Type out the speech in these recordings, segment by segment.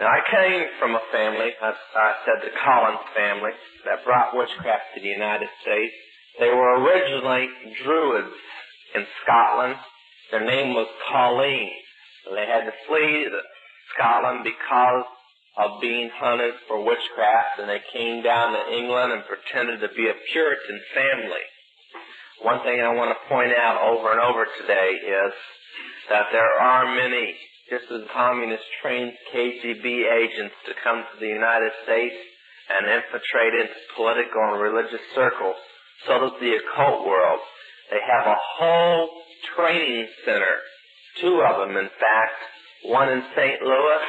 Now, I came from a family, I, I said the Collins family, that brought witchcraft to the United States. They were originally Druids in Scotland. Their name was Colleen. They had to flee Scotland because of being hunted for witchcraft, and they came down to England and pretended to be a Puritan family. One thing I want to point out over and over today is that there are many, just as communists trained KGB agents to come to the United States and infiltrate into political and religious circles, so does the occult world. They have a whole training center, two of them in fact, one in St. Louis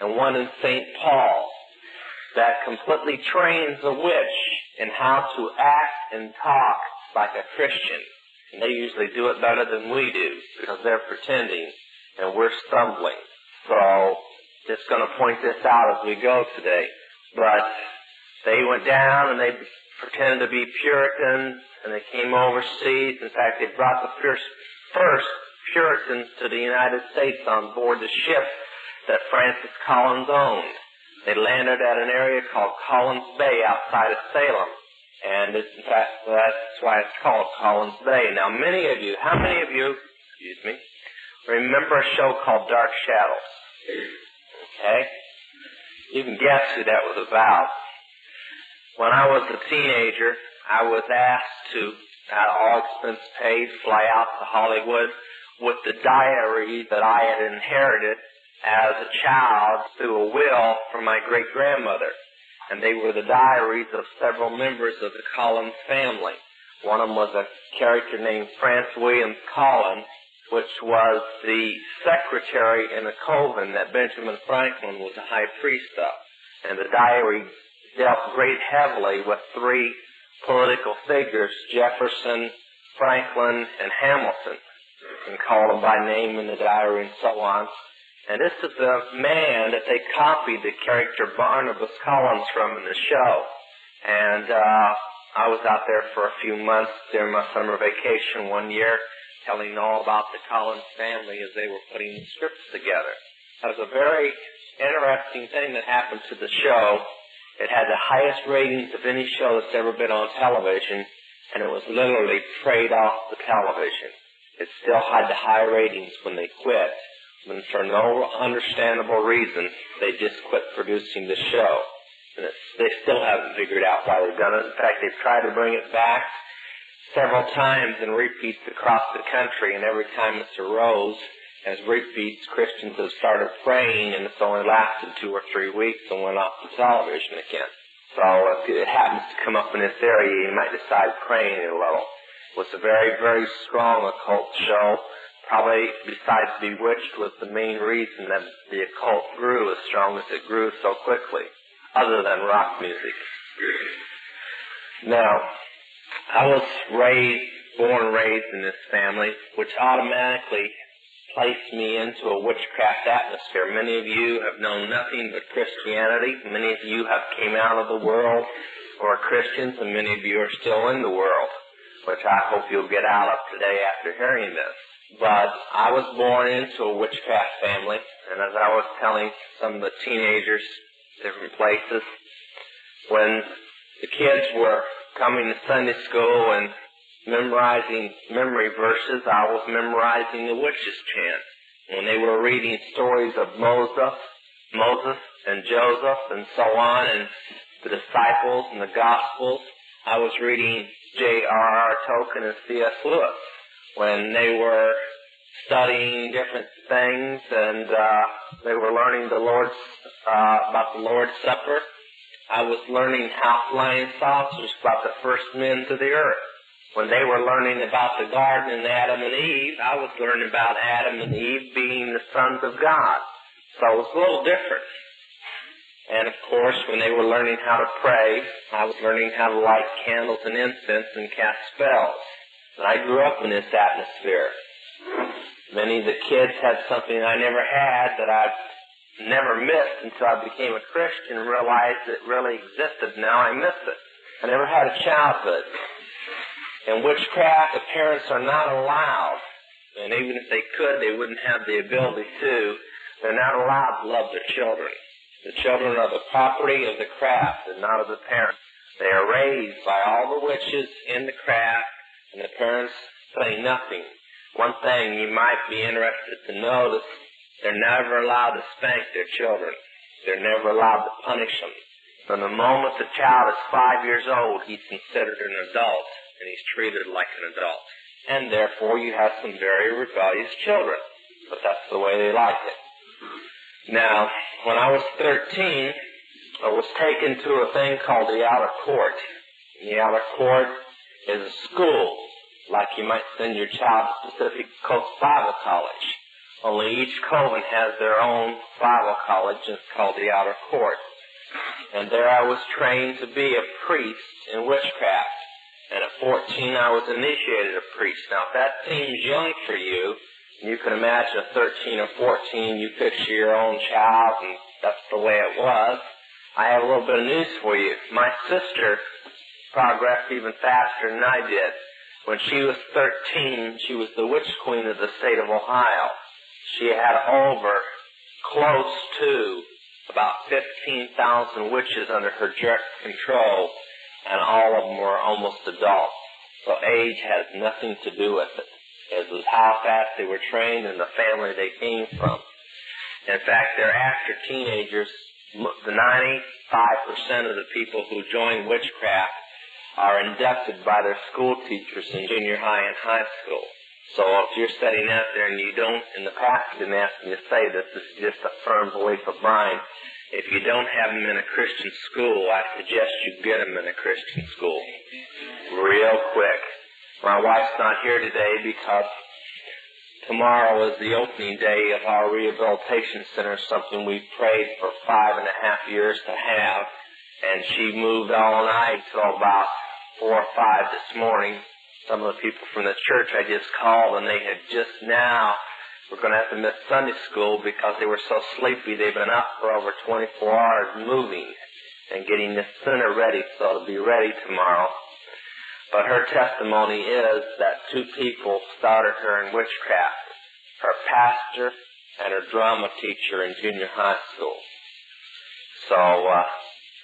and one in St. Paul, that completely trains a witch in how to act and talk like a Christian. And they usually do it better than we do because they're pretending and we're stumbling. So, just going to point this out as we go today. But they went down and they pretended to be Puritans and they came overseas. In fact, they brought the first, first Puritans to the United States on board the ship that Francis Collins owned. They landed at an area called Collins Bay outside of Salem. And it's, in fact, that's why it's called Collins Bay. Now, many of you, how many of you, excuse me, remember a show called Dark Shadows? Okay? You can guess who that was about. When I was a teenager, I was asked to, at all expense paid, fly out to Hollywood with the diary that I had inherited as a child through a will from my great grandmother. And they were the diaries of several members of the Collins family. One of them was a character named France Williams Collins, which was the secretary in a coven that Benjamin Franklin was a high priest of. And the diary dealt great heavily with three political figures, Jefferson, Franklin, and Hamilton, and called them by name in the diary and so on. And this is the man that they copied the character Barnabas Collins from in the show. And uh, I was out there for a few months during my summer vacation one year, telling all about the Collins family as they were putting scripts together. That was a very interesting thing that happened to the show. It had the highest ratings of any show that's ever been on television, and it was literally prayed off the television. It still had the high ratings when they quit and for no understandable reason, they just quit producing the show. And they still haven't figured out why they've done it. In fact, they've tried to bring it back several times in repeats across the country, and every time it's arose as repeats, Christians have started praying, and it's only lasted two or three weeks and went off the television again. So if it happens to come up in this area, you might decide praying a little. It was a very, very strong occult show probably besides Bewitched was the main reason that the occult grew as strong as it grew so quickly, other than rock music. Now, I was raised, born raised in this family, which automatically placed me into a witchcraft atmosphere. Many of you have known nothing but Christianity. Many of you have came out of the world or are Christians, and many of you are still in the world, which I hope you'll get out of today after hearing this. But I was born into a witchcraft family, and as I was telling some of the teenagers, different places, when the kids were coming to Sunday school and memorizing memory verses, I was memorizing the witches' chant. When they were reading stories of Moses, Moses and Joseph and so on, and the disciples and the Gospels, I was reading J.R.R. Tolkien and C.S. Lewis when they were studying different things and uh, they were learning the Lord's uh, about the Lord's Supper. I was learning how flying saucers about the first men to the earth. When they were learning about the garden and Adam and Eve, I was learning about Adam and Eve being the sons of God. So it was a little different. And of course, when they were learning how to pray, I was learning how to light candles and incense and cast spells. And I grew up in this atmosphere. Many of the kids had something I never had that I never missed until I became a Christian and realized it really existed. Now I miss it. I never had a childhood. In witchcraft, the parents are not allowed, and even if they could, they wouldn't have the ability to. They're not allowed to love their children. The children are the property of the craft and not of the parents. They are raised by all the witches in the craft, and the parents say nothing. One thing you might be interested to notice, they're never allowed to spank their children. They're never allowed to punish them. From the moment the child is five years old, he's considered an adult, and he's treated like an adult. And therefore you have some very rebellious children. But that's the way they like it. Now, when I was 13, I was taken to a thing called the outer court. the outer court is a school, like you might send your child to Pacific Coast Bible College. Only each coven has their own Bible college, it's called the outer court. And there I was trained to be a priest in witchcraft. And at 14 I was initiated a priest. Now if that seems young for you, you can imagine at 13 or 14, you picture your own child, and that's the way it was. I have a little bit of news for you. My sister progressed even faster than I did. When she was 13, she was the witch queen of the state of Ohio. She had over close to about 15,000 witches under her direct control, and all of them were almost adults. So age has nothing to do with it. It was how fast they were trained and the family they came from. In fact, they're after teenagers. The 95% of the people who join witchcraft are inducted by their school teachers in junior high and high school. So if you're studying out there and you don't, in the past, didn't ask me to say this, this is just a firm belief of mine. If you don't have them in a Christian school, I suggest you get them in a Christian school. Real quick. My wife's not here today because tomorrow is the opening day of our rehabilitation center, something we've prayed for five and a half years to have. And she moved all night till about four or five this morning. Some of the people from the church I just called and they had just now were going to have to miss Sunday school because they were so sleepy. They've been up for over 24 hours moving and getting this center ready so it'll be ready tomorrow. But her testimony is that two people started her in witchcraft. Her pastor and her drama teacher in junior high school. So, uh,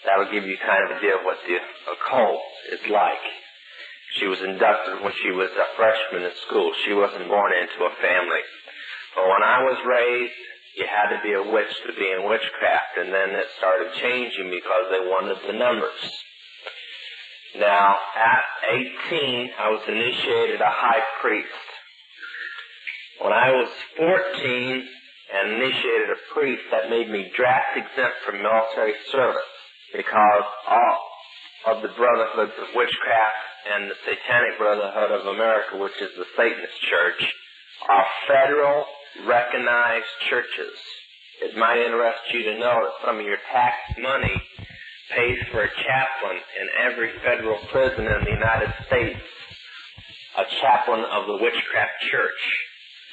that'll give you kind of an idea of what the occult is like. She was inducted when she was a freshman in school. She wasn't born into a family. But when I was raised, you had to be a witch to be in witchcraft, and then it started changing because they wanted the numbers. Now, at 18, I was initiated a high priest. When I was 14 and initiated a priest, that made me draft exempt from military service because all of the brotherhoods of witchcraft and the Satanic Brotherhood of America, which is the Satanist church, are federal recognized churches. It might interest you to know that some of your tax money pays for a chaplain in every federal prison in the United States, a chaplain of the witchcraft church.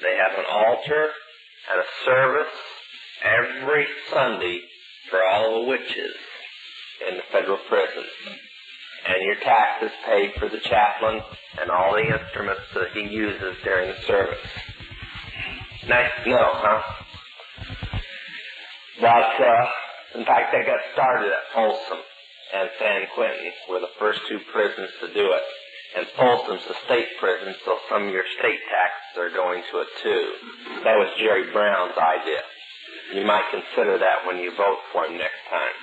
They have an altar and a service every Sunday for all the witches in the federal prison. And your taxes paid for the chaplain and all the instruments that he uses during the service. Nice to know, huh? But, uh, in fact, they got started at Folsom and San Quentin were the first two prisons to do it. And Folsom's a state prison, so some of your state taxes are going to it too. That was Jerry Brown's idea. You might consider that when you vote for him next time.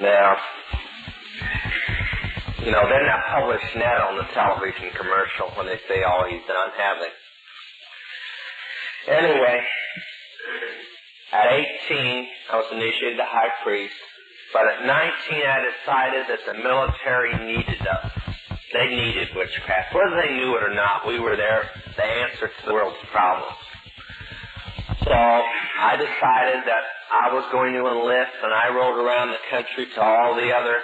Now, you know, they're not publishing that on the television commercial when they say all he's done, they? Anyway, at 18, I was initiated a high priest, but at 19, I decided that the military needed us. They needed witchcraft. Whether they knew it or not, we were there, the answer to the world's problems. So I decided that I was going to enlist, and I rode around the country to all the other